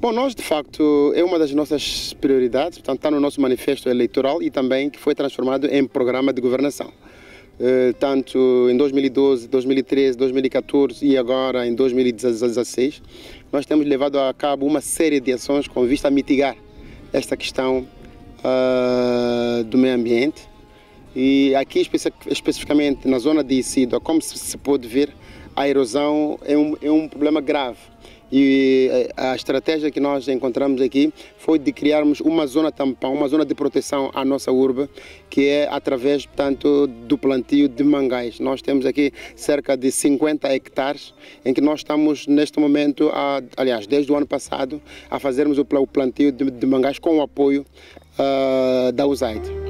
Bom, nós de facto é uma das nossas prioridades, portanto está no nosso manifesto eleitoral e também que foi transformado em programa de governação. Uh, tanto em 2012, 2013, 2014 e agora em 2016, nós temos levado a cabo uma série de ações com vista a mitigar esta questão uh, do meio ambiente. E aqui especificamente na zona de Isidro, como se pode ver, a erosão é um, é um problema grave. E eh, a estratégia que nós encontramos aqui foi de criarmos uma zona tampão, uma zona de proteção à nossa urba, que é através, portanto, do plantio de mangais. Nós temos aqui cerca de 50 hectares, em que nós estamos neste momento, a, aliás, desde o ano passado, a fazermos o plantio de, de mangais com o apoio uh, da USAID.